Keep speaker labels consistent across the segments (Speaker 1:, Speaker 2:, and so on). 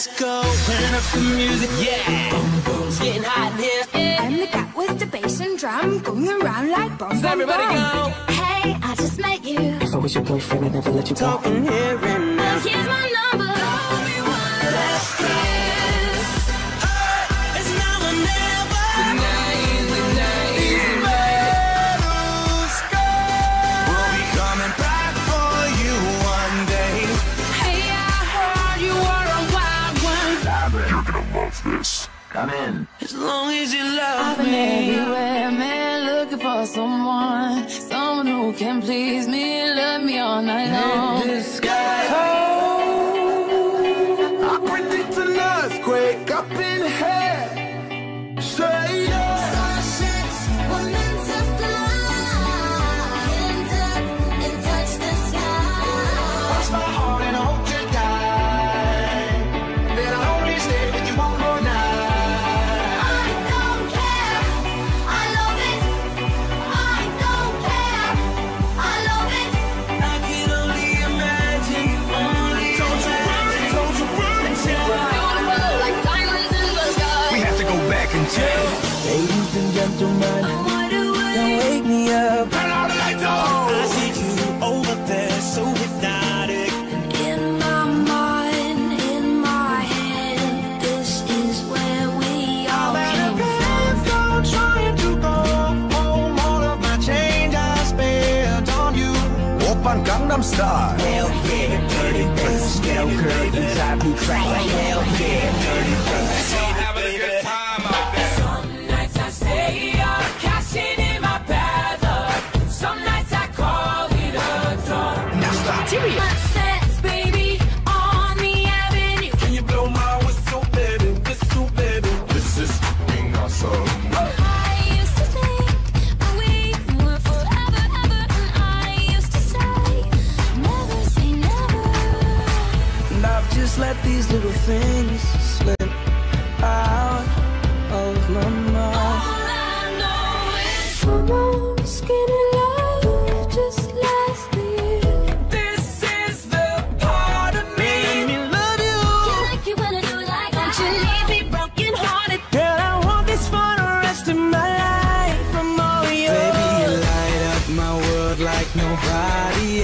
Speaker 1: Let's go, turn up the music, yeah. Boom, boom, It's getting hot in here.
Speaker 2: I'm the cat with the bass and drum going around like boom, boom,
Speaker 1: Everybody
Speaker 2: boom.
Speaker 1: go.
Speaker 2: Hey, I just met you.
Speaker 3: If I was your boyfriend, I'd never let you go.
Speaker 1: Talking here one.
Speaker 4: Come in.
Speaker 1: As long as you love
Speaker 5: I've been
Speaker 1: me.
Speaker 5: everywhere, man, looking for someone, someone who can please me, love me all night long.
Speaker 3: Ladies and gentlemen,
Speaker 1: Don't wake me up.
Speaker 6: Turn all the lights on.
Speaker 1: I see you over there, so hypnotic.
Speaker 2: In my mind, in my head, this is where we all came from.
Speaker 6: trying to go home. All of my change I spent on you. Open Gangnam Style.
Speaker 1: Hell yeah, dirty bass.
Speaker 3: no girl inside me track.
Speaker 1: Hell yeah, dirty bass. Let these little things slip out of my mind.
Speaker 2: All I know is someone's skinny love just last the year.
Speaker 5: This is the part of me.
Speaker 1: Let me love you.
Speaker 2: You like it when I do it like that. You leave me broken hearted.
Speaker 1: Girl, I want this for the rest of my life. I'm all yours. Baby, you light up my world like nobody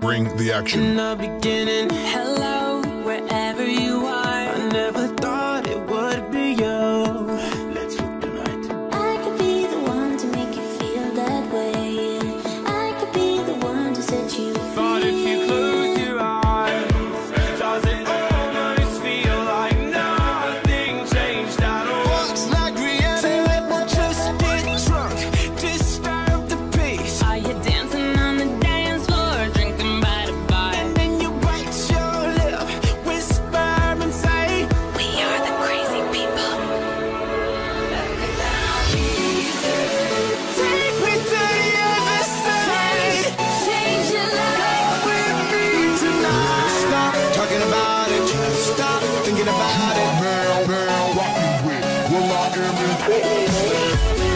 Speaker 7: Bring the action.
Speaker 1: We're not
Speaker 2: gonna